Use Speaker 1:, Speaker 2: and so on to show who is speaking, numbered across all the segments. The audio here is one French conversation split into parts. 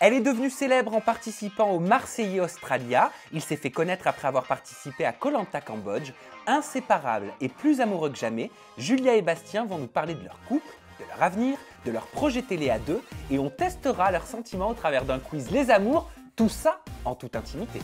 Speaker 1: Elle est devenue célèbre en participant au Marseillais Australia. Il s'est fait connaître après avoir participé à Colanta Cambodge. Inséparables et plus amoureux que jamais, Julia et Bastien vont nous parler de leur couple, de leur avenir, de leur projet télé à deux et on testera leurs sentiments au travers d'un quiz Les Amours, tout ça en toute intimité.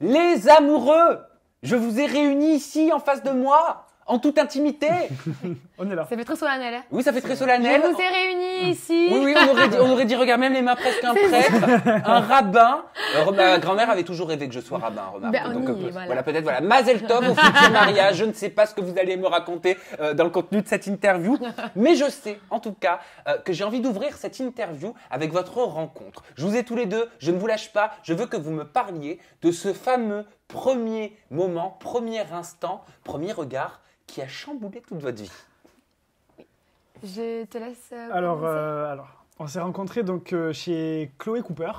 Speaker 1: Les amoureux Je vous ai réunis ici en face de moi, en toute intimité.
Speaker 2: On est là.
Speaker 3: Ça fait très solennel. hein.
Speaker 1: Oui, ça fait très solennel.
Speaker 3: Je vous ai réunis ici.
Speaker 1: Oui, oui, on aurait dit, on aurait dit, regarde même les mains presque un prêtre, un rabbin. Euh, ma grand-mère avait toujours rêvé que je sois rabbin, remarque.
Speaker 3: Ben,
Speaker 1: Donc, euh,
Speaker 3: voilà.
Speaker 1: voilà, peut-être, voilà. Mazel Tov au futur mariage. Je ne sais pas ce que vous allez me raconter euh, dans le contenu de cette interview, mais je sais, en tout cas, euh, que j'ai envie d'ouvrir cette interview avec votre rencontre. Je vous ai tous les deux, je ne vous lâche pas, je veux que vous me parliez de ce fameux premier moment, premier instant, premier regard qui a chamboulé toute votre vie.
Speaker 3: Je te laisse. euh,
Speaker 2: Alors, euh, alors on s'est rencontrés donc euh, chez Chloé Cooper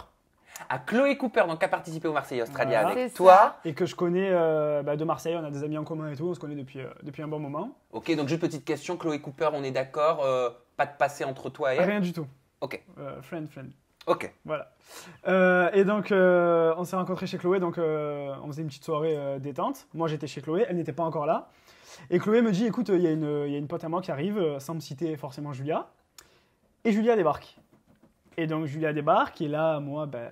Speaker 1: À Chloé Cooper, donc, qui a participé au Marseille Australia
Speaker 2: Voilà.
Speaker 1: avec
Speaker 3: C'est
Speaker 1: toi.
Speaker 2: et que je connais euh, bah, de Marseille. On a des amis en commun et tout. On se connaît depuis, euh, depuis un bon moment.
Speaker 1: Ok, donc juste petite question, Chloé Cooper, on est d'accord, euh, pas de passé entre toi et elle
Speaker 2: Rien du tout.
Speaker 1: Ok,
Speaker 2: Euh, friend, friend.
Speaker 1: ok.
Speaker 2: Voilà. Euh, et donc, euh, on s'est rencontrés chez Chloé, donc euh, on faisait une petite soirée euh, détente. Moi, j'étais chez Chloé, elle n'était pas encore là. Et Chloé me dit, écoute, il y, a une- il y a une pote à moi qui arrive, euh, sans me citer forcément Julia. Et Julia débarque. Et donc, Julia débarque, et là, moi, ben,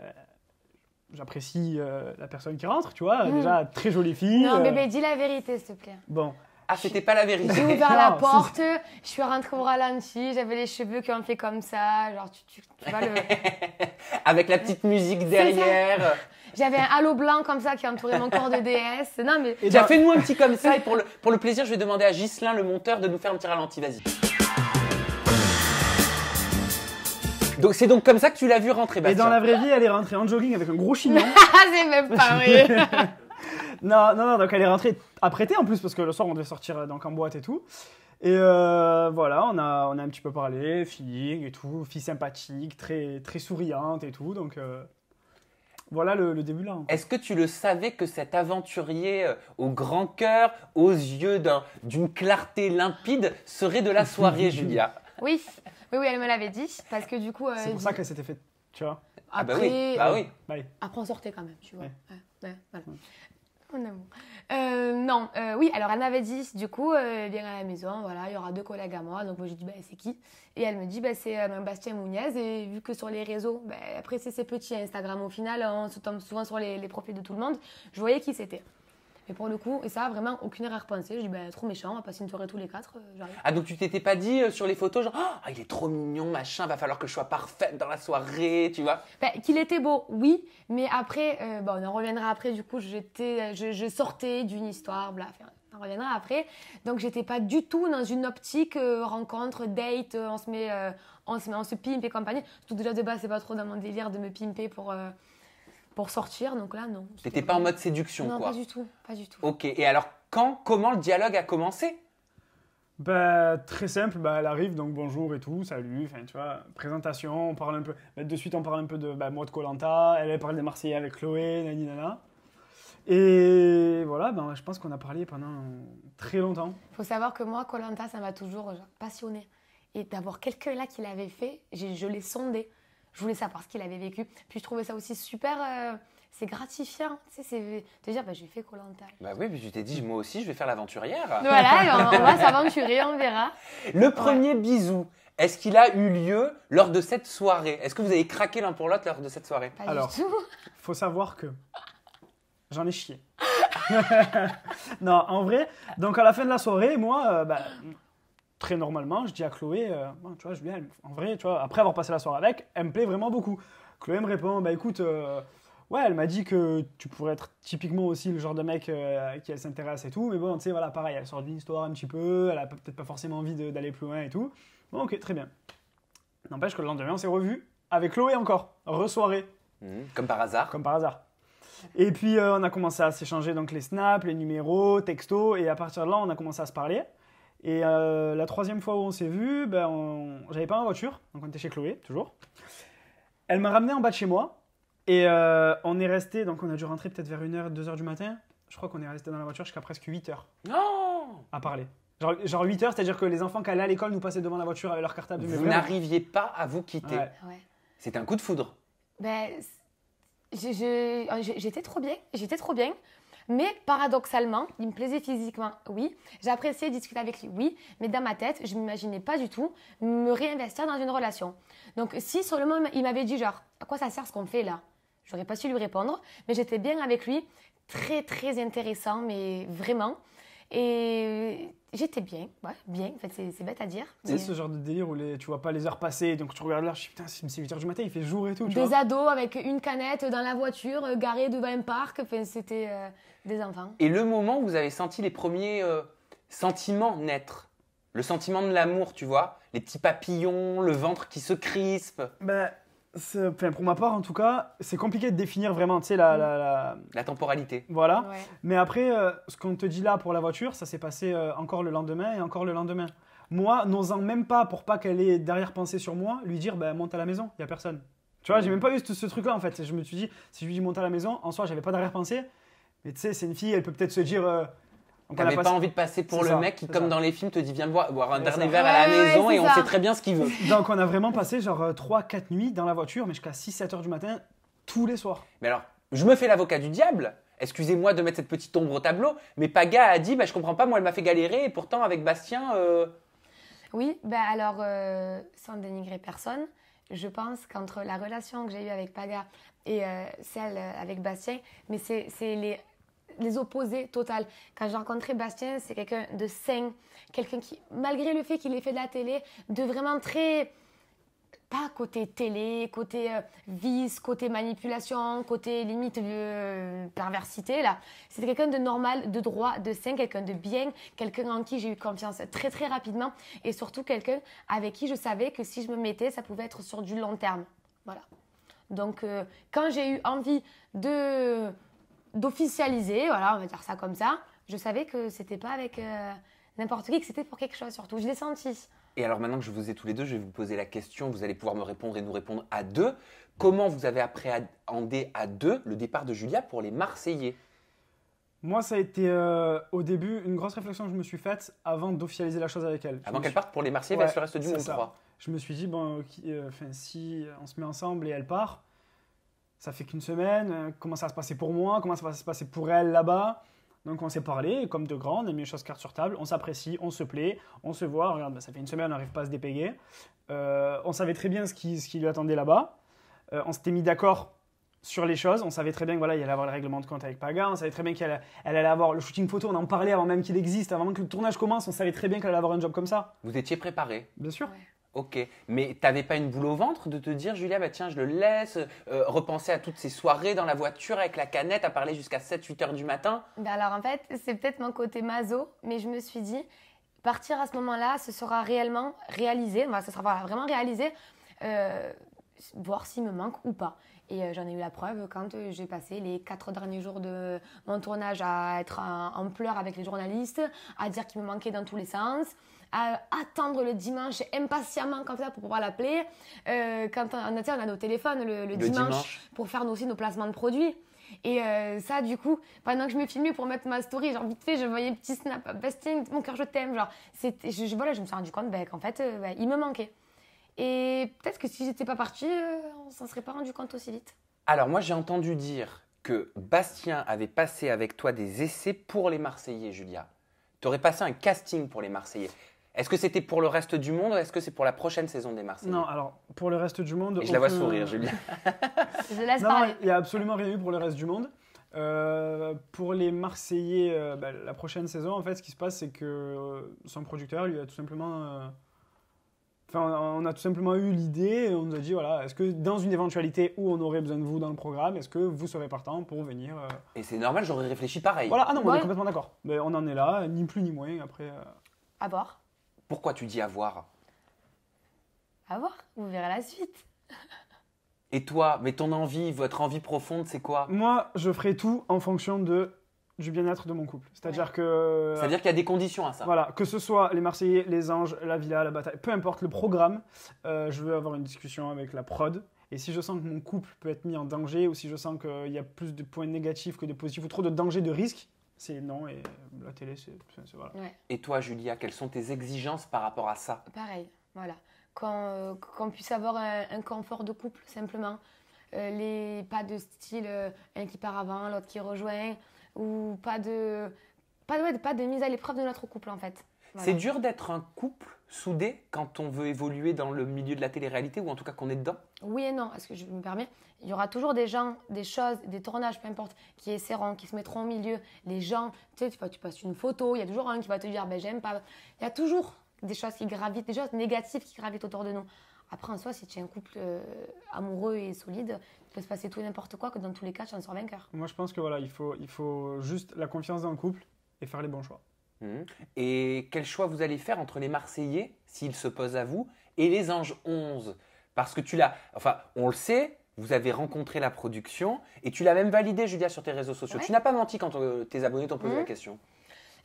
Speaker 2: j'apprécie euh, la personne qui rentre, tu vois.
Speaker 3: Mm.
Speaker 2: Déjà, très jolie fille.
Speaker 3: Non,
Speaker 2: euh,
Speaker 3: bébé, dis la vérité, s'il te plaît.
Speaker 2: Bon,
Speaker 1: Ah, c'était pas la vérité.
Speaker 3: J'ai ouvert la
Speaker 2: Non,
Speaker 3: porte, je suis rentrée au ralenti, j'avais les cheveux qui ont fait comme ça, genre tu, tu, tu vois le...
Speaker 1: Avec la petite musique derrière.
Speaker 3: J'avais un halo blanc comme ça qui entourait mon corps de déesse. Non mais
Speaker 2: Et dans-
Speaker 1: fais-nous un petit comme ça, et pour le, pour le plaisir, je vais demander à Ghislain, le monteur, de nous faire un petit ralenti, vas-y. Donc c'est donc comme ça que tu l'as vu rentrer,
Speaker 2: et
Speaker 1: Bastien
Speaker 2: dans la vraie vie, elle est rentrée en jogging avec un gros chignon.
Speaker 3: ah, c'est même pas vrai.
Speaker 2: Non, non, non, donc elle est rentrée apprêtée en plus parce que le soir on devait sortir euh, donc en boîte et tout. Et euh, voilà, on a, on a un petit peu parlé, feeling et tout, fille sympathique, très, très souriante et tout. Donc euh, voilà le, le début là. hein.
Speaker 1: Est-ce que tu le savais que cet aventurier euh, au grand cœur, aux yeux d'un- d'une clarté limpide, serait de la soirée, Julia?
Speaker 3: Oui, oui, oui, elle me l'avait dit parce que du coup. euh,
Speaker 2: C'est pour ça qu'elle s'était fait, tu vois.
Speaker 1: Ah bah
Speaker 3: après,
Speaker 1: oui, bah oui.
Speaker 2: Bye.
Speaker 3: Après, on sortait quand même, tu vois.
Speaker 2: Ouais.
Speaker 3: Ouais, ouais, voilà. Mon amour. Euh, non, euh, oui, alors elle m'avait dit, du coup, euh, viens à la maison, voilà, il y aura deux collègues à moi. Donc moi j'ai dit, bah, c'est qui? Et elle me dit, bah, c'est euh, Bastien Mouniez. Et vu que sur les réseaux, bah, après c'est ces petits Instagram au final, on se tombe souvent sur les, les profils de tout le monde, je voyais qui c'était. Mais pour le coup, et ça, vraiment aucune erreur pensée. Je dis, bah, trop méchant, on va passer une soirée tous les quatre, euh.
Speaker 1: Ah donc tu t'étais pas dit euh, sur les photos genre ah il est trop mignon machin va falloir que je sois parfaite dans la soirée tu vois?
Speaker 3: Bah, qu'il était beau, oui, mais après, euh, bon, on en reviendra après. Du coup, j'étais, je, je sortais d'une histoire, bla, enfin, on en reviendra après. Donc, j'étais pas du tout dans une optique rencontre, date, on se met, on se met, on se pimpe et compagnie. Tout déjà de base, c'est pas trop dans mon délire de me pimper pour pour sortir. Donc là, non.
Speaker 1: T'étais pas en mode séduction
Speaker 3: Non,
Speaker 1: quoi
Speaker 3: pas du tout, pas du tout.
Speaker 1: Ok et alors quand comment le dialogue a commencé?
Speaker 2: Bah, très simple, bah, elle arrive, donc bonjour et tout, salut, enfin tu vois, présentation, on parle un peu, bah, de suite on parle un peu de bah, moi de Colanta, elle, elle parle des Marseillais avec Chloé, nani nana. Et voilà, ben, je pense qu'on a parlé pendant très longtemps.
Speaker 3: faut savoir que moi, Colanta, ça m'a toujours genre, passionné. Et d'avoir quelqu'un là qui l'avait fait, j'ai- je l'ai sondé. Je voulais savoir ce qu'il avait vécu. Puis je trouvais ça aussi super. euh, c'est gratifiant. Tu sais, c'est de dire, bah, j'ai fait Colanta.
Speaker 1: Bah oui mais tu t'es dit moi aussi je vais faire l'aventurière
Speaker 3: Voilà, et on, on va s'aventurer, on verra.
Speaker 1: Le premier bisou est-ce qu'il a eu lieu lors de cette soirée? Est-ce que vous avez craqué l'un pour l'autre lors de cette soirée?
Speaker 3: Pas
Speaker 2: Alors.
Speaker 3: du tout.
Speaker 2: Faut savoir que j'en ai chié. non, en vrai, donc à la fin de la soirée, moi, euh, bah, très normalement, je dis à Chloé, euh, Bon, tu vois, Julien, elle- en vrai, tu vois, après avoir passé la soirée avec, elle me plaît vraiment beaucoup. Chloé me répond, bah écoute, euh, ouais, elle m'a dit que tu pourrais être typiquement aussi le genre de mec euh, à qui elle s'intéresse et tout, mais bon, tu sais, voilà, pareil, elle sort d'une histoire un petit peu, elle a peut-être pas forcément envie d'aller plus loin et tout. Bon, ok, très bien. N'empêche que le lendemain, on s'est revus avec Chloé encore, re-soirée
Speaker 1: Mhm, Comme par hasard.
Speaker 2: comme par hasard. Et puis euh, on a commencé à s'échanger donc les snaps, les numéros, textos, et à partir de là on a commencé à se parler. Et euh, la troisième fois où on s'est vu, ben, on- j'avais pas ma voiture, donc on était chez Chloé toujours. Elle m'a ramené en bas de chez moi, et euh, on est resté, donc on a dû rentrer peut-être vers 1h, 2h du matin. Je crois qu'on est resté dans la voiture jusqu'à presque 8h
Speaker 1: Non
Speaker 2: à parler. Genre, genre 8 heures, c'est-à-dire que les enfants qui allaient à l'école nous passaient devant la voiture avec leur cartable.
Speaker 1: Vous n'arriviez pas à vous quitter.
Speaker 2: Ouais.
Speaker 3: Ouais.
Speaker 1: C'était un coup de foudre.
Speaker 3: Ben, je- j'étais trop bien, j'étais trop bien. Mais paradoxalement, il me plaisait physiquement, oui. J'appréciais discuter avec lui, oui. Mais dans ma tête, je m'imaginais pas du tout me réinvestir dans une relation. Donc, si sur le moment, il m'avait dit genre, à quoi ça sert ce qu'on fait là? J'aurais pas su lui répondre. Mais j'étais bien avec lui, très très intéressant, mais vraiment. Et j'étais bien, ouais, bien. En fait, c'est c'est bête à dire. Mais-
Speaker 2: ce genre de délire où les, tu vois pas les heures passer, donc tu regardes l'heure, je dis putain, c'est 8 heures du matin, il fait jour et tout. Tu vois.
Speaker 3: ados avec une canette dans la voiture, euh, garés devant un parc. Enfin, c'était euh, des enfants.
Speaker 1: Et le moment où vous avez senti les premiers euh, sentiments naître, le sentiment de l'amour, tu vois, les petits papillons, le ventre qui se crispe,
Speaker 2: Ben, enfin, pour ma part, en tout cas, c'est compliqué de définir vraiment, tu sais, la, la- la-
Speaker 1: la temporalité.
Speaker 2: Voilà.
Speaker 3: Ouais.
Speaker 2: Mais après, euh, ce qu'on te dit là pour la voiture, ça s'est passé euh, encore le lendemain et encore le lendemain. Moi, n'osant même pas, pour pas qu'elle ait derrière-pensée sur moi, lui dire ben, monte à la maison, il y a personne. Tu vois, j'ai même pas eu ce, ce truc-là en fait. Je me suis dit, si je lui dis monte à la maison, en soi, j'avais pas derrière-pensée. Mais tu sais, c'est une fille, elle peut peut-être se dire. euh, on
Speaker 1: pas envie de passer pour le
Speaker 2: ça,
Speaker 1: mec qui, comme
Speaker 2: ça.
Speaker 1: dans les films, te dit viens boire, boire un dernier verre à la maison et on sait très bien ce qu'il veut.
Speaker 2: Donc, on a vraiment passé genre 3-4 nuits dans la voiture, mais jusqu'à 6-7 heures du matin, tous les soirs.
Speaker 1: Mais alors, je me fais l'avocat du diable. Excusez-moi de mettre cette petite ombre au tableau, mais Paga a dit bah, je comprends pas, moi elle m'a fait galérer et pourtant avec Bastien. euh,
Speaker 3: Oui, ben alors, euh, sans dénigrer personne, je pense qu'entre la relation que j'ai eue avec Paga et euh, celle euh, avec Bastien, mais c'est c'est les, les opposés total. Quand j'ai rencontré Bastien, c'est quelqu'un de sain, quelqu'un qui, malgré le fait qu'il ait fait de la télé, de vraiment très pas côté télé, côté euh, vice, côté manipulation, côté limite euh, perversité là. C'était quelqu'un de normal, de droit, de sain, quelqu'un de bien, quelqu'un en qui j'ai eu confiance très très rapidement et surtout quelqu'un avec qui je savais que si je me mettais, ça pouvait être sur du long terme. Voilà. Donc euh, quand j'ai eu envie de d'officialiser, voilà, on va dire ça comme ça, je savais que c'était pas avec euh, n'importe qui, que c'était pour quelque chose surtout. Je l'ai senti.
Speaker 1: Et alors maintenant que je vous ai tous les deux, je vais vous poser la question, vous allez pouvoir me répondre et nous répondre à deux. Comment vous avez appréhendé à deux le départ de Julia pour les Marseillais?
Speaker 2: Moi, ça a été euh, au début une grosse réflexion que je me suis faite avant d'officialiser la chose avec elle. Je
Speaker 1: Avant qu'elle
Speaker 2: suis-
Speaker 1: parte pour les Marseillais
Speaker 2: Ouais,
Speaker 1: vers le reste du monde,
Speaker 2: ça.
Speaker 1: 3.
Speaker 2: Je me suis dit, bon, euh, si on se met ensemble et elle part, ça fait qu'une semaine, euh, comment ça va se passer pour moi, comment ça va se passer pour elle là-bas. Donc on s'est parlé, et comme de grands, on a mis les choses carte sur table, on s'apprécie, on se plaît, on se voit, regarde, bah, ça fait une semaine, on n'arrive pas à se dépéguer. Euh, on savait très bien ce qui, ce qui lui attendait là-bas. Euh, on s'était mis d'accord sur les choses, on savait très bien qu'il voilà, il allait avoir le règlement de compte avec Paga, on savait très bien qu'elle elle allait avoir le shooting photo, on en parlait avant même qu'il existe, avant que le tournage commence, on savait très bien qu'elle allait avoir un job comme ça.
Speaker 1: Vous étiez préparés
Speaker 2: Bien sûr.
Speaker 1: Ok, mais t'avais pas une boule au ventre de te dire, Julia, bah tiens, je le laisse, euh, repenser à toutes ces soirées dans la voiture avec la canette, à parler jusqu'à 7-8 heures du matin?
Speaker 3: Ben alors en fait, c'est peut-être mon côté maso, mais je me suis dit, partir à ce moment-là, ce sera réellement réalisé, ce sera vraiment réalisé, euh, voir s'il me manque ou pas. Et euh, j'en ai eu la preuve quand j'ai passé les quatre derniers jours de mon tournage à être en pleurs avec les journalistes, à dire qu'il me manquait dans tous les sens, à attendre le dimanche impatiemment comme ça pour pouvoir l'appeler. Euh, quand on, on a nos téléphones le, le
Speaker 1: Le
Speaker 3: dimanche,
Speaker 1: dimanche.
Speaker 3: pour faire aussi nos placements de produits. Et euh, ça, du coup, pendant que je me filmais pour mettre ma story, genre vite fait, je voyais petit snap, Bastien, mon cœur, je t'aime. Genre, c'était, je, je- voilà, je me suis rendu compte ben, qu'en fait, euh, il me manquait. Et peut-être que si j'étais pas partie, euh, on s'en serait pas rendu compte aussi vite.
Speaker 1: Alors moi j'ai entendu dire que Bastien avait passé avec toi des essais pour les Marseillais, Julia. Tu aurais passé un casting pour les Marseillais. Est-ce que c'était pour le reste du monde ou est-ce que c'est pour la prochaine saison des Marseillais?
Speaker 2: Non, alors pour le reste du monde.
Speaker 1: Et je la vois sourire, Julia.
Speaker 3: Je laisse
Speaker 2: Non,
Speaker 3: parler.
Speaker 2: il n'y a absolument rien eu pour le reste du monde. Euh, pour les Marseillais, euh, bah, la prochaine saison, en fait, ce qui se passe, c'est que euh, son producteur lui a tout simplement. euh, Enfin, on a tout simplement eu l'idée, et on nous a dit voilà, est-ce que dans une éventualité où on aurait besoin de vous dans le programme, est-ce que vous serez partant pour venir euh,
Speaker 1: Et c'est normal, j'aurais réfléchi pareil.
Speaker 2: Voilà, ah non, on
Speaker 3: Ouais.
Speaker 2: est complètement d'accord. Mais on en est là, ni plus ni moins. Après, euh,
Speaker 3: À voir.
Speaker 1: Pourquoi tu dis avoir?
Speaker 3: À voir. Vous verrez la suite.
Speaker 1: Et toi, mais ton envie, votre envie profonde, c'est quoi?
Speaker 2: Moi, je ferai tout en fonction de du bien-être de mon couple. C'est-à-dire que
Speaker 1: C'est-à-dire qu'il y a des conditions à ça.
Speaker 2: Voilà, que ce soit les Marseillais, les Anges, la Villa, la bataille, peu importe le programme, euh, je veux avoir une discussion avec la prod. Et si je sens que mon couple peut être mis en danger, ou si je sens qu'il y a plus de points négatifs que de positifs, ou trop de danger, de risque, c'est non et la télé, c'est voilà.
Speaker 3: Ouais.
Speaker 1: Et toi, Julia, quelles sont tes exigences par rapport à ça?
Speaker 3: Pareil, voilà. Qu'on euh, qu'on puisse avoir un, un confort de couple, simplement. Euh, les, pas de style euh, un qui part avant, l'autre qui rejoint, ou pas de, pas, de, ouais, pas de mise à l'épreuve de notre couple, en fait. Voilà.
Speaker 1: C'est dur d'être un couple soudé quand on veut évoluer dans le milieu de la télé-réalité ou en tout cas qu'on est dedans
Speaker 3: Oui et non, est-ce que je me permets? Il y aura toujours des gens, des choses, des tournages, peu importe, qui essaieront, qui se mettront au milieu. Les gens, tu sais, tu, tu passes une photo, il y a toujours un qui va te dire, ben j'aime pas. Il y a toujours des choses qui gravitent, des choses négatives qui gravitent autour de nous. Après, en soi, si tu es un couple euh, amoureux et solide, il peut se passer tout et n'importe quoi, que dans tous les cas, tu en sors vainqueur.
Speaker 2: Moi, je pense que voilà, il faut, il faut juste la confiance dans le couple et faire les bons choix.
Speaker 1: Mhm. Et quel choix vous allez faire entre les Marseillais, s'ils se posent à vous, et les Anges 11 Parce que tu l'as, enfin, on le sait, vous avez rencontré la production et tu l'as même validé, Julia, sur tes réseaux sociaux.
Speaker 3: Ouais.
Speaker 1: Tu n'as pas menti quand euh, tes abonnés t'ont posé la question.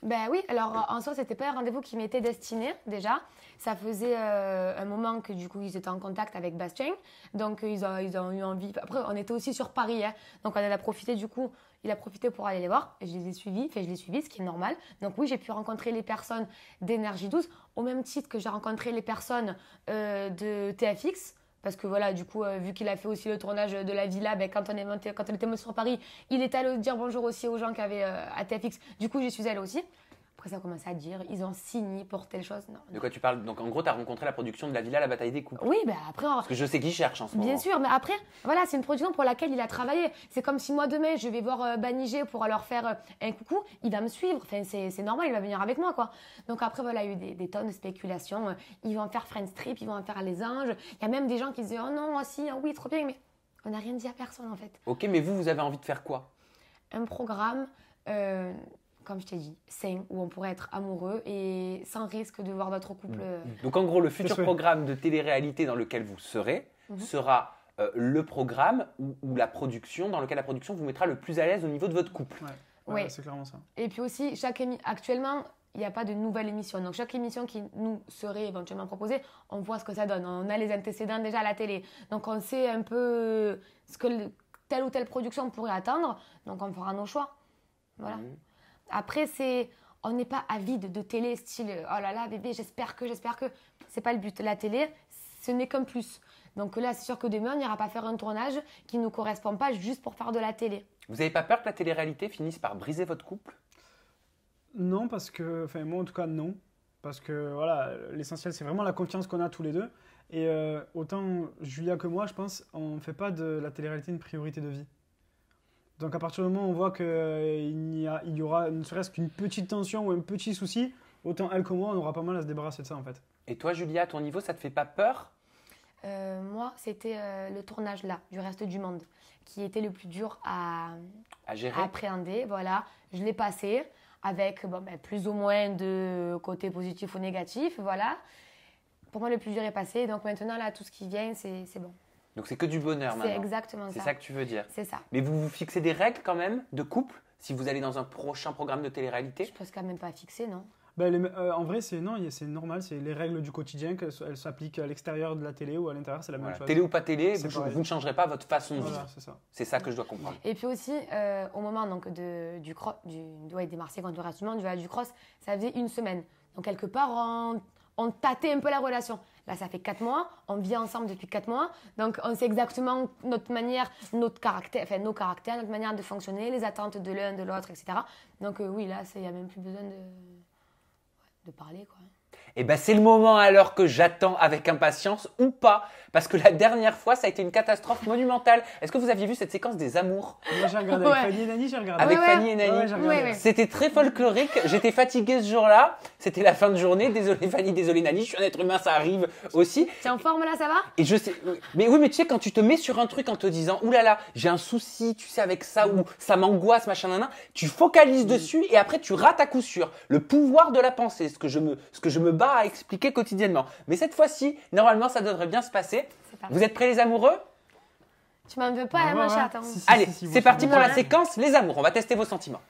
Speaker 3: Ben oui, alors en soi, c'était pas un rendez-vous qui m'était destiné déjà. Ça faisait euh, un moment que du coup, ils étaient en contact avec Bastien. Donc, euh, ils ont, ils ont eu envie. Après, on était aussi sur Paris. hein. Donc, on en a profité du coup. Il a profité pour aller les voir. Et je les ai suivis. Enfin, je les suivis, ce qui est normal. Donc, oui, j'ai pu rencontrer les personnes d'énergie 12 au même titre que j'ai rencontré les personnes euh, de TFX. Parce que voilà, du coup, euh, vu qu'il a fait aussi le tournage de la villa, ben, quand, on quand on était monté sur Paris, il est allé dire bonjour aussi aux gens qui avaient euh, à TFX. Du coup, j'y suis allée aussi. Après, ça a commencé à dire, ils ont signé pour telle chose. Non,
Speaker 1: De
Speaker 3: non.
Speaker 1: quoi tu parles? Donc en gros, tu as rencontré la production de la villa La Bataille des Couples.
Speaker 3: Oui, ben après, on-
Speaker 1: Parce que je sais qui cherche en ce moment.
Speaker 3: bien sûr, mais après, voilà, c'est une production pour laquelle il a travaillé. C'est comme si moi, demain, je vais voir euh, Banigé pour leur faire euh, un coucou, il va me suivre. Enfin, c'est normal, il va venir avec moi, quoi. Donc après, voilà, il y a eu des, des tonnes de spéculations. Euh, Ils vont faire Friends Trip, ils vont en faire Les Anges. Il y a même des gens qui disaient, oh non, si, oh oui, trop bien, mais on n'a rien dit à personne, en fait.
Speaker 1: Ok, mais vous, vous avez envie de faire quoi?
Speaker 3: Un programme, euh, comme je t'ai dit, sain, où on pourrait être amoureux et sans risque de voir notre couple. euh,
Speaker 1: Donc en gros, le futur programme de télé-réalité dans lequel vous serez
Speaker 3: Mhm.
Speaker 1: sera euh, le programme ou, ou la production dans lequel la production vous mettra le plus à l'aise au niveau de votre couple.
Speaker 2: Ouais,
Speaker 3: Ouais.
Speaker 2: c'est clairement ça.
Speaker 3: Et puis aussi, chaque émi- actuellement, il n'y a pas de nouvelle émission. Donc chaque émission qui nous serait éventuellement proposée, on voit ce que ça donne. On a les antécédents déjà à la télé. Donc on sait un peu ce que le- telle ou telle production pourrait attendre. Donc on fera nos choix. Voilà.
Speaker 1: Mhm.
Speaker 3: Après, c'est, on n'est pas avide de télé, style oh là là, bébé, j'espère que, j'espère que. C'est pas le but. La télé, ce n'est qu'un plus. Donc là, c'est sûr que demain, on n'ira pas faire un tournage qui ne nous correspond pas juste pour faire de la télé.
Speaker 1: Vous n'avez pas peur que la télé-réalité finisse par briser votre couple?
Speaker 2: Non, parce que, enfin moi en tout cas non, parce que voilà, l'essentiel c'est vraiment la confiance qu'on a tous les deux. Et euh, autant Julia que moi, je pense, on ne fait pas de la télé-réalité une priorité de vie. Donc à partir du moment où on voit qu'il y, a- il y aura ne serait-ce qu'une petite tension ou un petit souci, autant elle que moi, on aura pas mal à se débarrasser de ça en fait.
Speaker 1: Et toi, Julia, à ton niveau, ça te fait pas peur?
Speaker 3: Euh, moi, c'était euh, le tournage là, du reste du monde, qui était le plus dur à,
Speaker 1: à gérer
Speaker 3: à appréhender. Voilà, je l'ai passé avec bon, ben, plus ou moins de côté positif ou négatif. Voilà. Pour moi, le plus dur est passé. Donc maintenant, là, tout ce qui vient, c'est bon.
Speaker 1: Donc c'est que du bonheur
Speaker 3: C'est
Speaker 1: maintenant.
Speaker 3: exactement
Speaker 1: C'est
Speaker 3: ça.
Speaker 1: ça que tu veux dire.
Speaker 3: C'est ça.
Speaker 1: Mais vous vous fixez des règles quand même de couple si vous allez dans un prochain programme de
Speaker 3: Je
Speaker 1: télé-réalité
Speaker 3: pense quand même pas fixé, non?
Speaker 2: Ben, les- euh, en vrai, c'est non, c'est normal, c'est les règles du quotidien, qu'elles elles s'appliquent à l'extérieur de la télé ou à l'intérieur, c'est la même
Speaker 1: Voilà.
Speaker 2: chose.
Speaker 1: Télé ou pas télé,
Speaker 2: C'est
Speaker 1: vous, ne changerez pas votre façon de
Speaker 2: Voilà,
Speaker 1: vivre.
Speaker 2: c'est ça.
Speaker 1: C'est ça que je dois comprendre.
Speaker 3: Et puis aussi, euh, au moment donc, de, du, cro- du, ouais, des Marseillais reste du monde, du cross, ça faisait une semaine. Donc, quelque part, on, on tâtait un peu la relation. Là, ça fait quatre mois, on vit ensemble depuis quatre mois, donc on sait exactement notre manière, notre caractère, enfin nos caractères, notre manière de fonctionner, les attentes de l'un, de l'autre, etc. Donc, euh, oui, là, il n'y a même plus besoin de, de parler, quoi.
Speaker 1: Et ben c'est le moment alors que j'attends avec impatience ou pas, parce que la dernière fois ça a été une catastrophe monumentale. Est-ce que vous aviez vu cette séquence des amours?
Speaker 2: Moi j'ai regardé
Speaker 3: Ouais.
Speaker 2: avec Fanny et Nani, j'ai regardé.
Speaker 1: avec
Speaker 3: Ouais, ouais.
Speaker 1: Fanny et Nani
Speaker 2: Ouais, ouais, j'ai regardé.
Speaker 3: Ouais, ouais.
Speaker 1: C'était très folklorique. J'étais fatiguée ce jour-là. C'était la fin de journée. Désolé Fanny, désolé Nani. Je suis un être humain, ça arrive aussi.
Speaker 3: T'es en forme là, ça va?
Speaker 1: Et je sais, mais oui, mais tu sais, quand tu te mets sur un truc en te disant, oulala, là là, j'ai un souci, tu sais, avec ça, ou ça m'angoisse, machin, nan, nan, tu focalises dessus et après tu rates à coup sûr. Le pouvoir de la pensée, ce que je me, ce que je me bats à expliquer quotidiennement. Mais cette fois-ci, normalement, ça devrait bien se passer. Vous êtes prêts, les amoureux?
Speaker 3: Tu m'en veux pas,
Speaker 2: Ouais,
Speaker 3: hein, ma
Speaker 2: ouais,
Speaker 3: chatte
Speaker 2: ouais.
Speaker 3: hein.
Speaker 2: Si, si,
Speaker 1: Allez,
Speaker 2: si, si,
Speaker 1: c'est parti pour la séquence, les amours. On va tester vos sentiments.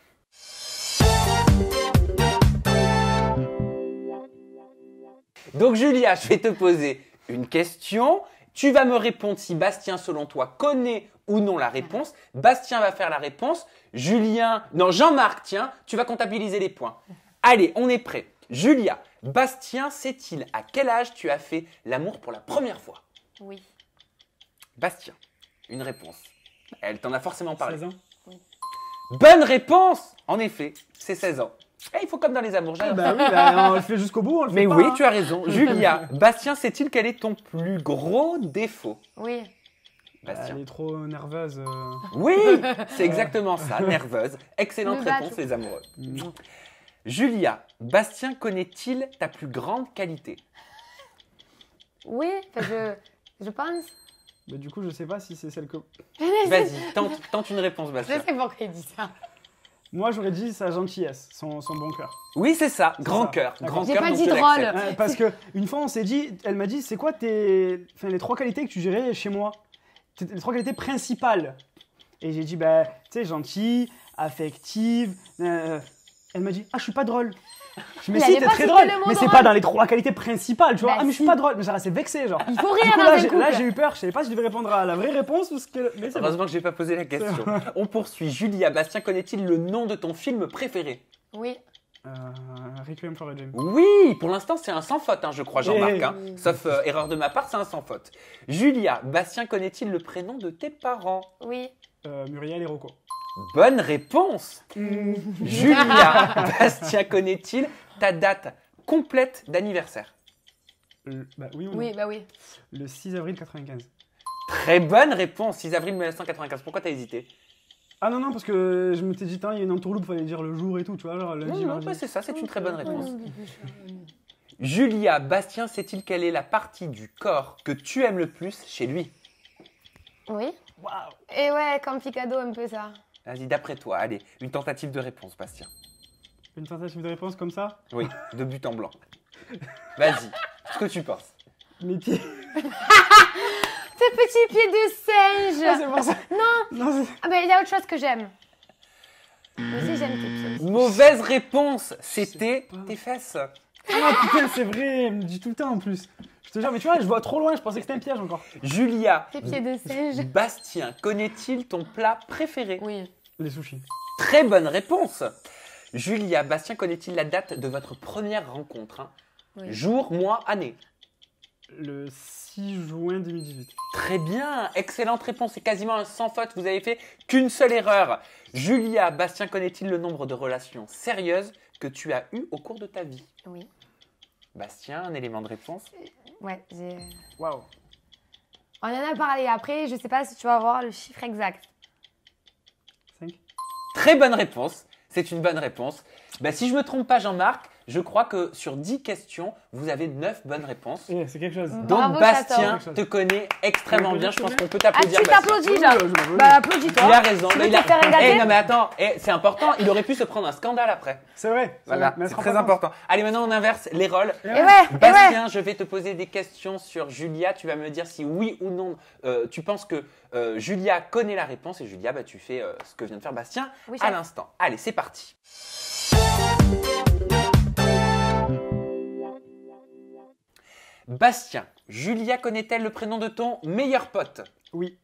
Speaker 1: Donc, Julia, je vais te poser une question. Tu vas me répondre si Bastien, selon toi, connaît ou non la réponse. Bastien va faire la réponse. Julien, non, Jean-Marc, tiens, tu vas comptabiliser les points. Allez, on est prêt. Julia, Bastien sait-il à quel âge tu as fait l'amour pour la première fois?
Speaker 3: Oui.
Speaker 1: Bastien, une réponse. Elle t'en a forcément parlé.
Speaker 2: 16 ans?
Speaker 1: Bonne réponse En effet, c'est 16 ans. Eh, il faut comme dans les amours. j'adore
Speaker 2: Bah oui, bah, on le fait jusqu'au bout. On le
Speaker 1: Mais
Speaker 2: fait pas,
Speaker 1: oui,
Speaker 2: hein.
Speaker 1: tu as raison. Julia, Bastien sait-il quel est ton plus gros défaut?
Speaker 3: Oui.
Speaker 1: Bastien.
Speaker 2: Elle est trop nerveuse. euh.
Speaker 1: Oui, c'est exactement ça, nerveuse. Excellente
Speaker 3: Le
Speaker 1: réponse, les amoureux.
Speaker 2: Mm.
Speaker 1: Julia, Bastien connaît-il ta plus grande qualité?
Speaker 3: Oui, je, je pense.
Speaker 2: Bah, du coup, je sais pas si c'est celle que.
Speaker 1: Vas-y, tente, tente une réponse,
Speaker 3: Je
Speaker 1: Bastien.
Speaker 3: sais pourquoi il dit ça.
Speaker 2: Moi, j'aurais dit sa gentillesse, son, son bon cœur.
Speaker 1: Oui, c'est ça, grand
Speaker 2: ça.
Speaker 1: cœur. Grand
Speaker 3: J'ai
Speaker 1: cœur,
Speaker 3: pas dit
Speaker 1: je
Speaker 3: drôle.
Speaker 2: Ouais, parce que une fois, on s'est dit, elle m'a dit, c'est quoi tes, enfin, les trois qualités que tu dirais chez moi? Tes- Les trois qualités principales. Et j'ai dit, bah, tu sais, gentil, affective. euh, Elle m'a dit, ah, je suis pas drôle. Je me suis dit, t'es très drôle, mais c'est pas dans les trois qualités principales, tu vois.
Speaker 3: Bah,
Speaker 2: ah, mais je suis
Speaker 3: si.
Speaker 2: pas drôle, mais ça c'est vexé, genre.
Speaker 3: Il faut
Speaker 2: Du
Speaker 3: rire
Speaker 2: coup, là,
Speaker 3: un
Speaker 2: j'ai-
Speaker 3: couple.
Speaker 2: là, j'ai eu peur, je savais pas si je devais répondre à la vraie réponse ou ce que. Mais bon.
Speaker 1: Heureusement que j'ai pas posé la question. On poursuit. Julia, Bastien connaît-il le nom de ton film préféré?
Speaker 3: Oui.
Speaker 2: Euh, Requiem for a Dream.
Speaker 1: Oui, pour l'instant c'est un sans faute, hein, je crois, Jean-Marc. Hein. Sauf euh, erreur de ma part, c'est un sans faute. Julia, Bastien connaît-il le prénom de tes parents?
Speaker 3: Oui.
Speaker 2: Euh, Muriel et Rocco.
Speaker 1: Bonne réponse. Julia, Bastien connaît-il ta date complète d'anniversaire?
Speaker 2: Le- bah, oui ou
Speaker 3: Oui, bah oui.
Speaker 2: Le 6 avril 95.
Speaker 1: Très bonne réponse, 6 avril 1995. Pourquoi t'as hésité?
Speaker 2: Ah non, non, parce que je m'étais dit, tiens, il y a une entourloupe, fallait dire le jour et tout, tu vois, genre lundi,
Speaker 1: Non, ouais, c'est ça, c'est une très bonne réponse. Julia, Bastien sait-il quelle est la partie du corps que tu aimes le plus chez lui?
Speaker 3: Oui.
Speaker 2: Waouh
Speaker 3: Et ouais, comme Picado, un peu ça.
Speaker 1: Vas-y, d'après toi, allez, une tentative de réponse, Bastien.
Speaker 2: Une tentative de réponse comme ça?
Speaker 1: Oui, de but en blanc. Vas-y, ce que tu penses.
Speaker 2: Mes pieds.
Speaker 3: Tes petits pieds de
Speaker 2: Ah,
Speaker 3: singe.
Speaker 2: c'est pour ça
Speaker 3: Non.
Speaker 2: Non,
Speaker 3: Ah, bah il y a autre chose que j'aime. Moi aussi, j'aime tes pieds.
Speaker 1: Mauvaise réponse, c'était tes fesses.
Speaker 2: Ah putain, c'est vrai, elle me dit tout le temps en plus. Je te jure, mais tu vois, je vois trop loin, je pensais que c'était un piège encore.
Speaker 1: Julia,
Speaker 3: Tes pieds de singe.
Speaker 1: Bastien connaît-il ton plat préféré?
Speaker 3: Oui.
Speaker 2: Les sushis.
Speaker 1: Très bonne réponse. Julia, Bastien connaît-il la date de votre première rencontre hein?
Speaker 3: Oui.
Speaker 1: Jour, mois, année?
Speaker 2: Le 6 juin 2018.
Speaker 1: Très bien, excellente réponse. C'est quasiment un sans faute. Vous avez fait qu'une seule erreur. Julia, Bastien connaît-il le nombre de relations sérieuses que tu as eues au cours de ta vie?
Speaker 3: Oui.
Speaker 1: Bastien, un élément de réponse?
Speaker 3: Ouais, j'ai.
Speaker 2: Waouh.
Speaker 3: On en a parlé après, je sais pas si tu vas avoir le chiffre exact.
Speaker 2: 5
Speaker 1: Très bonne réponse. C'est une bonne réponse. Bah, si je me trompe pas, Jean-Marc, je crois que sur 10 questions, vous avez 9 bonnes réponses.
Speaker 2: Eh, c'est quelque chose.
Speaker 1: Donc
Speaker 3: Bravo,
Speaker 1: Bastien te connaît extrêmement bien. Je pense qu'on peut
Speaker 3: Ah,
Speaker 1: t'applaudir.
Speaker 3: tu
Speaker 1: Bastien.
Speaker 3: t'applaudis là. Bah, applaudis-toi.
Speaker 1: Il a raison.
Speaker 3: Tu
Speaker 1: mais
Speaker 3: veux
Speaker 1: il a-
Speaker 3: te faire
Speaker 1: Eh, non mais attends, eh, c'est important. Il aurait pu se prendre un scandale après.
Speaker 2: C'est vrai.
Speaker 1: Voilà, c'est très important. Allez, maintenant on inverse les rôles.
Speaker 2: Et
Speaker 3: Et
Speaker 2: ouais.
Speaker 3: ouais, et ouais.
Speaker 1: Bastien, je vais te poser des questions sur Julia. Tu vas me dire si oui ou non euh, tu penses que euh, Julia connaît la réponse. Et Julia, bah, tu fais euh, ce que vient de faire Bastien
Speaker 3: Oui,
Speaker 1: à l'instant. Allez, c'est parti. Bastien, Julia connaît-elle le prénom de ton meilleur pote?
Speaker 2: Oui.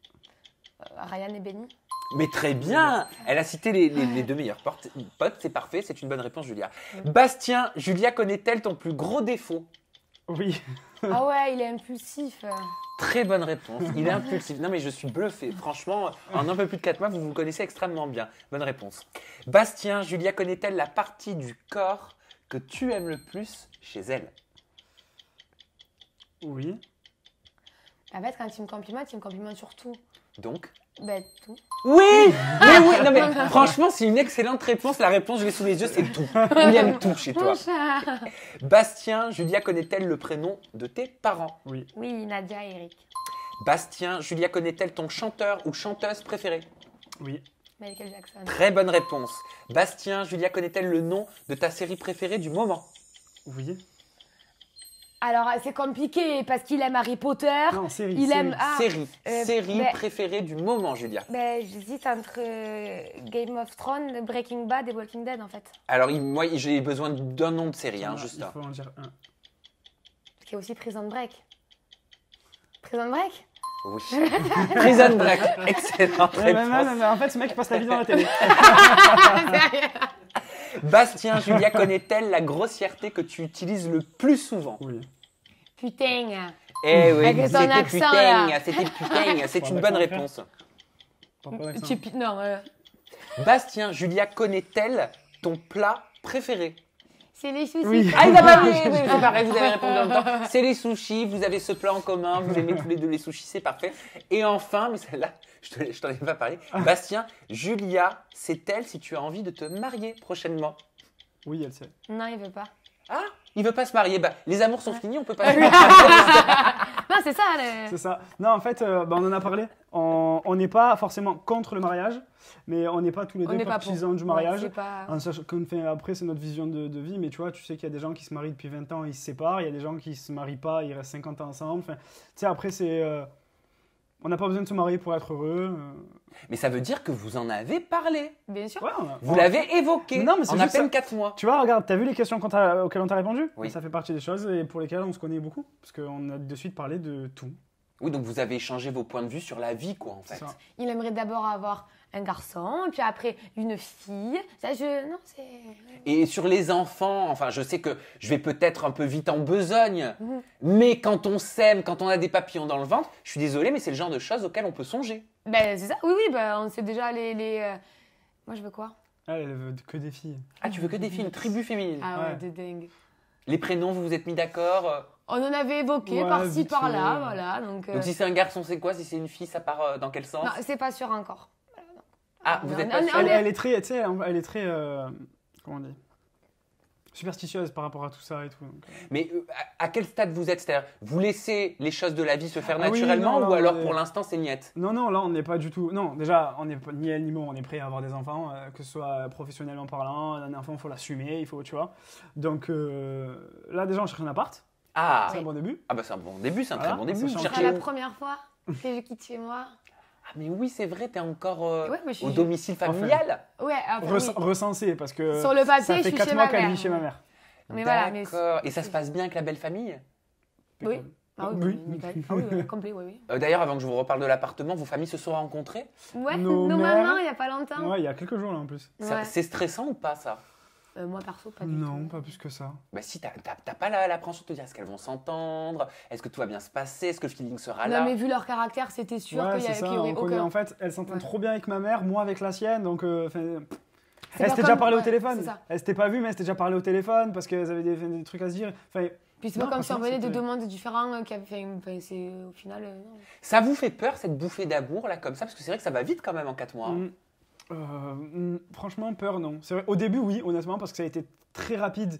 Speaker 3: Euh, Ryan et Benny
Speaker 1: Mais très bien Elle a cité les, les- les deux meilleurs potes, potes, c'est parfait, c'est une bonne réponse Julia. Bastien, Julia connaît-elle ton plus gros défaut?
Speaker 2: Oui.
Speaker 3: Ah ouais, il est impulsif.
Speaker 1: Très bonne réponse, il est impulsif. Non mais je suis bluffé, franchement, en un peu plus de 4 mois, vous vous connaissez extrêmement bien. Bonne réponse. Bastien, Julia connaît-elle la partie du corps que tu aimes le plus chez elle?
Speaker 2: Oui.
Speaker 3: En fait, quand tu me complimentes, tu me complimentes sur tout.
Speaker 1: Donc
Speaker 3: Ben, tout.
Speaker 1: Oui Mais oui Non mais franchement, c'est une excellente réponse. La réponse, je l'ai sous les yeux, c'est tout. Il aime tout chez toi. Bastien, Julia connaît-elle le prénom de tes parents?
Speaker 2: Oui.
Speaker 3: Oui, Nadia et Eric.
Speaker 1: Bastien, Julia connaît-elle ton chanteur ou chanteuse préféré?
Speaker 2: Oui.
Speaker 3: Michael Jackson.
Speaker 1: Très bonne réponse. Bastien, Julia connaît-elle le nom de ta série préférée du moment?
Speaker 2: Oui.
Speaker 3: Alors, c'est compliqué parce qu'il aime Harry Potter.
Speaker 2: Non, série.
Speaker 3: il
Speaker 2: série.
Speaker 3: aime. Ah,
Speaker 1: Série.
Speaker 3: euh,
Speaker 1: série
Speaker 3: ben-
Speaker 1: préférée du moment, Julia.
Speaker 3: ben, j'hésite entre euh, Game of Thrones, Breaking Bad et Walking Dead en fait.
Speaker 1: Alors, il- moi, j'ai besoin d'un nom de série, hein,
Speaker 2: Ah,
Speaker 1: juste
Speaker 2: Il
Speaker 1: un.
Speaker 2: faut en dire un.
Speaker 3: Parce qu'il y a aussi Prison Break. Prison Break?
Speaker 1: Oui. Prison Break.
Speaker 2: Ouais, mais en fait, ce mec il passe la vie dans la télé.
Speaker 1: Bastien, Julia, connaît-elle la grossièreté que tu utilises le plus souvent?
Speaker 2: Oui.
Speaker 3: Putain.
Speaker 1: Eh oui,
Speaker 3: Avec ton
Speaker 1: c'était
Speaker 3: accent,
Speaker 1: putain, c'était putain, c'est une
Speaker 2: bah,
Speaker 1: bonne réponse.
Speaker 3: Tu pi- Non, euh,
Speaker 1: Bastien, Julia, connaît-elle ton plat préféré?
Speaker 3: C'est les soucis.
Speaker 2: Oui.
Speaker 1: Ah, il a pas oui, oui, c'est pareil, vous avez répondu en même temps. C'est les sushis, vous avez ce plat en commun, vous aimez tous les deux les sushis, c'est parfait. Et enfin, mais celle-là, je te- je t'en ai pas parlé. Bastien, Julia, c'est elle si tu as envie de te marier prochainement?
Speaker 2: Oui, elle sait.
Speaker 3: Non, il veut pas.
Speaker 1: Ah, il veut pas se marier. Bah, les amours sont finis, on peut pas.
Speaker 3: Non, c'est ça. le-
Speaker 2: C'est ça. Non, en fait, euh, bah, on en a parlé. On n'est pas forcément contre le mariage, mais on n'est pas tous les deux partisans du
Speaker 3: Ouais,
Speaker 2: mariage.
Speaker 3: c'est pas-
Speaker 2: En sachant après, c'est notre vision de, de vie, mais tu vois, tu sais qu'il y a des gens qui se marient depuis 20 ans, ils se séparent, il y a des gens qui se marient pas, ils restent 50 ans ensemble. Enfin, tu sais, après, c'est. euh, on n'a pas besoin de se marier pour être heureux. euh.
Speaker 1: Mais ça veut dire que vous en avez parlé.
Speaker 3: Bien sûr.
Speaker 2: Ouais, on a-
Speaker 1: Vous
Speaker 2: on-
Speaker 1: l'avez évoqué
Speaker 2: Non, mais c'est
Speaker 1: en à
Speaker 2: juste
Speaker 1: peine
Speaker 2: ça.
Speaker 1: 4 mois.
Speaker 2: Tu vois, regarde, t'as vu les questions qu'on t'a- auxquelles on t'a répondu
Speaker 1: Oui.
Speaker 2: Ça fait partie des choses et pour lesquelles on se connaît beaucoup, parce qu'on a de suite parlé de tout.
Speaker 1: Oui, donc vous avez échangé vos points de vue sur la vie, quoi, en fait.
Speaker 2: Ça.
Speaker 3: Il aimerait d'abord avoir un garçon, puis après une fille. Ça, je. Non, c'est.
Speaker 1: Et sur les enfants, enfin, je sais que je vais peut-être un peu vite en besogne,
Speaker 3: Mhm.
Speaker 1: mais quand on s'aime, quand on a des papillons dans le ventre, je suis désolé, mais c'est le genre de choses auxquelles on peut songer.
Speaker 3: Ben, c'est ça. Oui, oui, ben, on sait déjà les. les euh, Moi, je veux quoi?
Speaker 2: Elle, elle veut que des filles.
Speaker 1: Ah, tu veux que des filles, une tribu féminine
Speaker 3: Ah ouais,
Speaker 2: Ouais.
Speaker 3: de dingue.
Speaker 1: Les prénoms, vous vous êtes mis d'accord euh,
Speaker 3: On en avait évoqué
Speaker 2: Ouais,
Speaker 3: par-ci,
Speaker 2: vite
Speaker 3: par-là,
Speaker 2: fait.
Speaker 3: voilà. Donc, euh,
Speaker 1: Donc si c'est un garçon, c'est quoi? Si c'est une fille, ça part euh, dans quel sens?
Speaker 3: Non, c'est pas sûr encore.
Speaker 1: Ah, vous êtes pas sûr
Speaker 2: Elle,
Speaker 3: est-
Speaker 2: elle est très, tu sais, elle est très, euh, comment on dit, superstitieuse par rapport à tout ça et tout. donc, euh.
Speaker 1: Mais euh, à, à quel stade vous êtes? C'est-à-dire, vous laissez les choses de la vie se faire
Speaker 2: Ah oui,
Speaker 1: naturellement
Speaker 2: non,
Speaker 1: ou alors
Speaker 2: mais-
Speaker 1: pour l'instant c'est niette?
Speaker 2: Non, non, là on n'est pas du tout. Non, déjà, on n'est pas ni elle ni moi, on est prêt à avoir des enfants, euh, que ce soit professionnellement parlant. Un enfant, il faut l'assumer, il faut, tu vois. Donc euh, là, déjà, on cherche un appart.
Speaker 1: Ah,
Speaker 2: C'est un bon début.
Speaker 1: ah bah c'est un bon début, c'est un
Speaker 2: Voilà,
Speaker 1: très bon début.
Speaker 2: ça change.
Speaker 3: La première fois que je quitte chez moi.
Speaker 1: Mais oui, c'est vrai, t'es encore euh,
Speaker 3: Ouais, mais je suis.
Speaker 1: au domicile familial.
Speaker 3: Ouais, après,
Speaker 2: Rec-
Speaker 3: oui.
Speaker 2: Recensé, parce que
Speaker 3: Sur le papier,
Speaker 2: ça
Speaker 3: je
Speaker 2: fait
Speaker 3: suis
Speaker 2: 4
Speaker 3: chez
Speaker 2: mois qu'elle vit chez ma mère.
Speaker 3: Mais voilà, mais-.
Speaker 1: Et ça se passe bien avec la belle famille?
Speaker 3: Oui. Ah oui,
Speaker 2: Oui.
Speaker 3: Ah oui, oui, complet, oui, oui.
Speaker 1: Euh, D'ailleurs, avant que je vous reparle de l'appartement, vos familles se sont rencontrées?
Speaker 3: Ouais,
Speaker 2: Nos
Speaker 3: nos,
Speaker 2: mères-
Speaker 3: mamans, il y a pas longtemps.
Speaker 2: Ouais, il y a quelques jours là en plus.
Speaker 3: Ouais.
Speaker 1: C'est stressant ou pas ça?
Speaker 3: Euh, moi, perso, pas du
Speaker 2: Non,
Speaker 3: tout.
Speaker 2: pas plus que ça.
Speaker 1: Bah si, t'as pas la- l'appréhension de te dire est-ce qu'elles vont s'entendre? Est-ce que tout va bien se passer? Est-ce que le feeling sera là?
Speaker 3: Non, mais vu leur caractère, c'était sûr
Speaker 2: ouais,
Speaker 3: qu'il y,
Speaker 2: c'est
Speaker 3: a-
Speaker 2: ça.
Speaker 3: qu'il y aurait aucun.
Speaker 2: en fait, elle s'entend
Speaker 3: Ouais.
Speaker 2: trop bien avec ma mère, moi avec la sienne, donc. euh, Elle s'était déjà parlé au téléphone.
Speaker 3: c'est ça.
Speaker 2: Elle s'était pas vue, mais elle s'était déjà parlé au téléphone parce qu'elles avaient des, des trucs à se dire. Enfin,
Speaker 3: Puis c'est
Speaker 2: Non,
Speaker 3: pas comme si on venait de demandes différentes euh, qui avaient fait. Enfin, c'est au final. euh, non.
Speaker 1: Ça vous fait peur cette bouffée d'amour là comme ça? Parce que c'est vrai que ça va vite quand même en 4 mois.
Speaker 2: Mm. Euh, mm, franchement, peur, non. Vrai, au début, oui, honnêtement, parce que ça a été très rapide,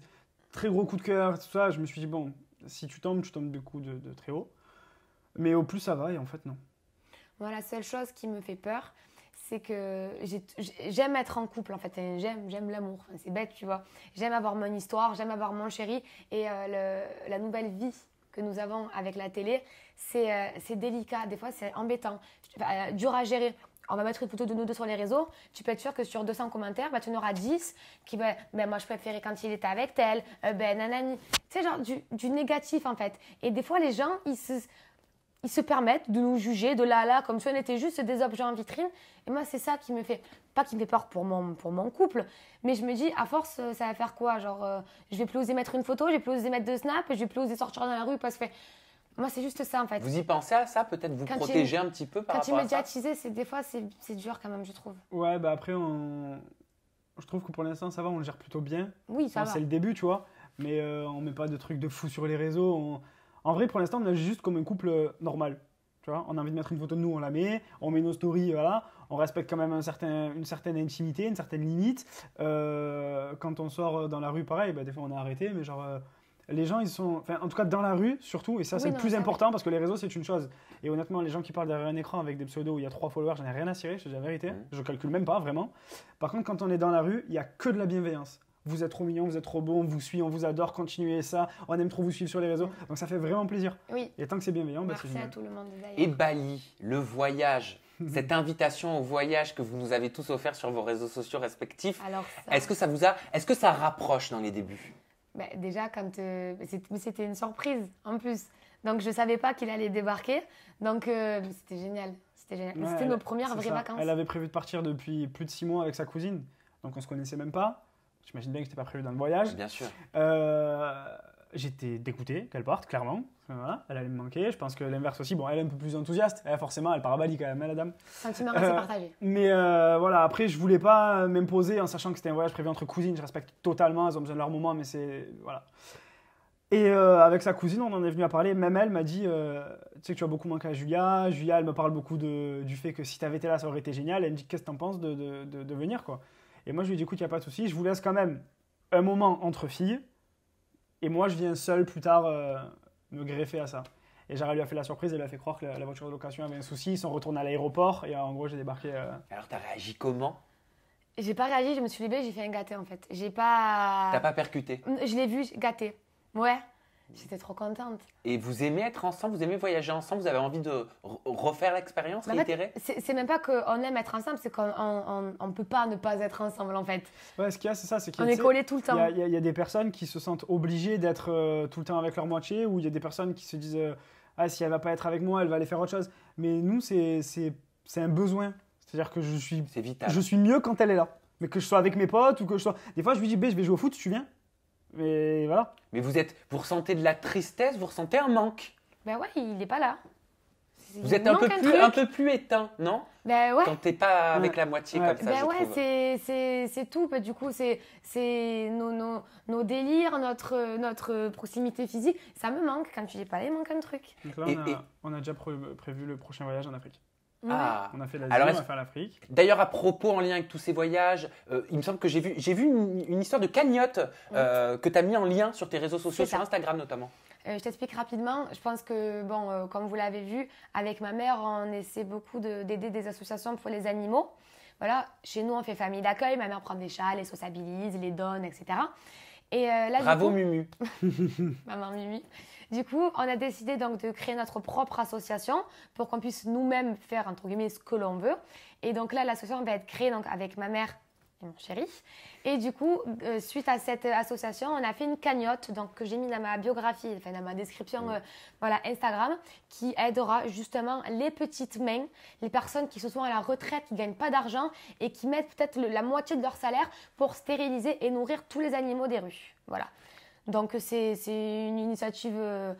Speaker 2: très gros coup de cœur, tout ça. Je me suis dit, bon, si tu tombes, tu tombes du coup de, très haut. Mais au plus ça va, et en fait, non.
Speaker 3: Moi, la seule chose qui me fait peur, c'est que j'ai- j'aime être en couple, en fait. J'aime, j'aime l'amour. Enfin, c'est bête, tu vois. J'aime avoir mon histoire, j'aime avoir mon chéri. Et euh, la nouvelle vie que nous avons avec la télé, c'est euh, délicat. Des fois, c'est embêtant, Enfin, dur à gérer. On va mettre une photo de nous deux sur les réseaux. Tu peux être sûr que sur 200 commentaires, bah, tu en auras 10 qui vont ben, moi, je préférais quand il était avec tel, euh, ben, nanani. Tu sais, genre du, du négatif, en fait. Et des fois, les gens, ils se, ils se permettent de nous juger de là à là comme si on était juste des objets en vitrine. Et moi, c'est ça qui me fait, pas qui me fait peur pour mon, pour mon couple, mais je me dis, à force, ça va faire quoi? Genre, euh, je vais plus oser mettre une photo, je vais plus oser mettre de snap, je vais plus oser sortir dans la rue parce que. Moi, c'est juste ça en fait.
Speaker 1: Vous y pensez à ça Peut-être vous
Speaker 3: Quand il-
Speaker 1: protéger un petit peu par
Speaker 3: Quand tu
Speaker 1: rapport à ça
Speaker 3: c'est des fois, c'est c'est dur quand même, je trouve.
Speaker 2: Ouais, bah après, on... je trouve que pour l'instant, ça va, on le gère plutôt bien.
Speaker 3: Oui, ça va.
Speaker 2: c'est le début, tu vois. Mais euh, on met pas de trucs de fou sur les réseaux. on- En vrai, pour l'instant, on agit juste comme un couple euh, normal. Tu vois, on a envie de mettre une photo de nous, on la met. On met nos stories, voilà. On respecte quand même un certain, une certaine intimité, une certaine limite. Euh, quand on sort dans la rue, pareil, bah, des fois on a arrêté, mais genre. Les gens, ils sont. Enfin, en tout cas, dans la rue, surtout, et ça,
Speaker 3: Oui,
Speaker 2: c'est le plus important parce que les réseaux, c'est une chose. Et honnêtement, les gens qui parlent derrière un écran avec des pseudos où il y a trois followers, j'en ai rien à cirer, je te dis la vérité.
Speaker 1: Mhm.
Speaker 2: Je calcule même pas, vraiment. Par contre, quand on est dans la rue, il y a que de la bienveillance. Vous êtes trop mignon, vous êtes trop beau, on vous suit, on vous adore, continuez ça. On aime trop vous suivre sur les réseaux. Donc ça fait vraiment plaisir.
Speaker 3: Oui.
Speaker 2: Et tant que c'est bienveillant, bah, c'est
Speaker 3: Merci à
Speaker 2: génial.
Speaker 3: tout le monde.
Speaker 1: Et Bali, le voyage, cette invitation au voyage que vous nous avez tous offert sur vos réseaux sociaux respectifs, est-ce que ça vous a, est-ce que ça rapproche dans les débuts?
Speaker 3: Ben, déjà, quand euh, mais c'était une surprise en plus. Donc je savais pas qu'il allait débarquer. Donc euh, c'était génial. C'était génial.
Speaker 2: Ouais,
Speaker 3: c'était nos premières vraies
Speaker 2: ça.
Speaker 3: vacances.
Speaker 2: Elle avait prévu de partir depuis plus de six mois avec sa cousine, donc on se connaissait même pas. J'imagine bien que c'était pas prévu dans le voyage.
Speaker 1: Bien sûr.
Speaker 2: Euh, J'étais dégoûté qu'elle parte, clairement. Voilà, elle allait me manquer. Je pense que l'inverse aussi. Bon, elle est un peu plus enthousiaste. Elle, forcément, elle Bali quand même, hein, la dame.
Speaker 3: Sentiment assez
Speaker 2: Euh,
Speaker 3: partagé.
Speaker 2: Mais euh, voilà, après, je voulais pas m'imposer en sachant que c'était un voyage prévu entre cousines. Je respecte totalement, elles ont besoin de leur moment, mais c'est. Voilà. Et euh, avec sa cousine, on en est venu à parler. Même elle m'a dit euh, Tu sais que tu as beaucoup manqué à Julia. Julia, elle me parle beaucoup de, du fait que si tu avais été là, ça aurait été génial. Elle me dit Qu'est-ce que tu en penses de, de, de- de venir quoi? Et moi, je lui ai dit Écoute, il n'y a pas de souci. Je vous laisse quand même un moment entre filles. Et moi, je viens seul plus tard me greffer à ça. Et Jara lui a fait la surprise, elle lui a fait croire que la, la voiture de location avait un souci. Ils sont retournés à l'aéroport et euh, en gros, j'ai débarqué. euh,
Speaker 1: Alors, t'as réagi comment?
Speaker 3: J'ai pas réagi, je me suis levée, j'ai fait un gâté en fait. J'ai pas.
Speaker 1: T'as pas percuté?
Speaker 3: Je l'ai vu gâté. Ouais. J'étais trop contente.
Speaker 1: Et vous aimez être ensemble Vous aimez voyager ensemble Vous avez envie de re- refaire l'expérience, réitérer?
Speaker 3: C'est même pas qu'on aime être ensemble, c'est qu'on on, on- on peut pas ne pas être ensemble en fait.
Speaker 2: Ouais, ce qu'il y a, c'est ça. c'est qu'il y
Speaker 3: On
Speaker 2: a,
Speaker 3: est collés tout le temps.
Speaker 2: a, il y a- il y a des personnes qui se sentent obligées d'être euh, tout le temps avec leur moitié, ou il y a des personnes qui se disent euh, Ah, si elle va pas être avec moi, elle va aller faire autre chose. Mais nous, c'est un besoin. C'est-à-dire que je suis,
Speaker 1: vital.
Speaker 2: je suis mieux quand elle est là. Mais que je sois avec mes potes, ou que je sois. Des fois, je lui dis B, je vais jouer au foot, tu viens Mais voilà.
Speaker 1: Mais vous êtes, vous ressentez de la tristesse, vous ressentez un manque.
Speaker 3: Ben ouais, il est pas là.
Speaker 1: Vous êtes un peu, plus, un peu plus éteint, non?
Speaker 3: Ben ouais.
Speaker 1: Quand t'es pas avec
Speaker 2: Ouais.
Speaker 1: la moitié
Speaker 2: Ouais.
Speaker 1: comme ça,
Speaker 3: Ben
Speaker 1: je
Speaker 3: ouais,
Speaker 1: trouve.
Speaker 3: c'est- c'est c'est tout. Ben, du coup, c'est c'est nos, nos, nos délires, notre, notre proximité physique. Ça me manque. Quand tu es pas là, il manque un truc.
Speaker 2: Donc là,
Speaker 1: Et-
Speaker 2: on, a,
Speaker 1: et-
Speaker 2: on a déjà pré- prévu le prochain voyage en Afrique.
Speaker 3: Ouais.
Speaker 1: Ah.
Speaker 2: On a fait l'Asie,
Speaker 1: Alors,
Speaker 2: on va faire l'Afrique.
Speaker 1: D'ailleurs, à propos, en lien avec tous ces voyages, euh, il me semble que j'ai vu, j'ai vu une, une histoire de cagnotte euh, que tu as mis en lien sur tes réseaux sociaux, sur. Instagram notamment.
Speaker 3: Euh, je t'explique rapidement. Je pense que, bon, euh, comme vous l'avez vu, avec ma mère, on essaie beaucoup de- d'aider des associations pour les animaux. Voilà, chez nous, on fait famille d'accueil. Ma mère prend des chats, les sociabilise, les donne, etc. Et euh, là,
Speaker 1: Bravo
Speaker 3: coup-
Speaker 1: Mumu.
Speaker 3: Maman Mimi. Du coup, on a décidé donc de créer notre propre association pour qu'on puisse nous-mêmes faire entre guillemets ce que l'on veut. Et donc là, l'association va être créée donc avec ma mère et mon chéri. Et du coup, euh, suite à cette association, on a fait une cagnotte donc que j'ai mis dans ma biographie, enfin dans ma description, euh, voilà Instagram, qui aidera justement les petites mains, les personnes qui se sont à la retraite, qui gagnent pas d'argent et qui mettent peut-être la moitié de leur salaire pour stériliser et nourrir tous les animaux des rues. Voilà. Donc c'est c'est une initiative euh,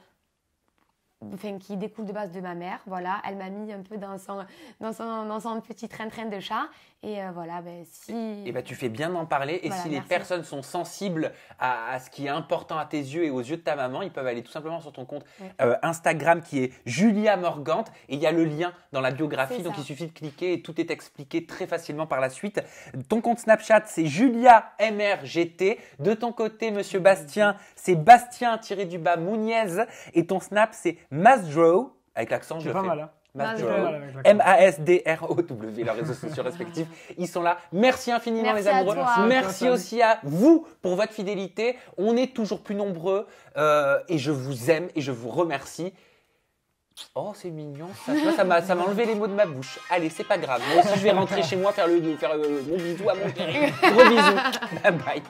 Speaker 3: enfin, qui découle de base de ma mère. Voilà, elle m'a mis un peu dans son, dans son, dans son petit train-train de chat. Et euh, voilà, ben, si...
Speaker 1: Et bah, tu fais bien d'en parler. Et
Speaker 3: Voilà,
Speaker 1: si les personnes sont sensibles à, à ce qui est important à tes yeux et aux yeux de ta maman, ils peuvent aller tout simplement sur ton compte
Speaker 3: Ouais.
Speaker 1: euh, Instagram qui est Julia Morgante. Et il y a le lien dans la biographie. Donc il suffit de cliquer et tout est expliqué très facilement par la suite. Ton compte Snapchat, c'est Julia MRGT. De ton côté, monsieur Bastien, c'est Bastien-du-bas Mouniez. Et ton Snap, c'est Masdrow. Avec l'accent, je le
Speaker 2: pas
Speaker 1: fais.
Speaker 2: mal, hein
Speaker 1: Masdrow. M-A-S-D-R-O-W, leurs réseaux sociaux respectifs. Ils sont là. Merci infiniment,
Speaker 3: Merci
Speaker 1: les
Speaker 3: à
Speaker 1: amoureux.
Speaker 3: toi.
Speaker 1: Merci
Speaker 2: Merci.
Speaker 1: aussi à vous pour votre fidélité. On est toujours plus nombreux euh, et je vous aime et je vous remercie. Oh, c'est mignon. Ça, Tu vois, ça m'a ça m'a enlevé les mots de ma bouche. Allez, c'est pas grave. Moi aussi, je vais rentrer chez moi faire, le, faire euh, mon bisou à mon père. Gros bisous. Bye bye.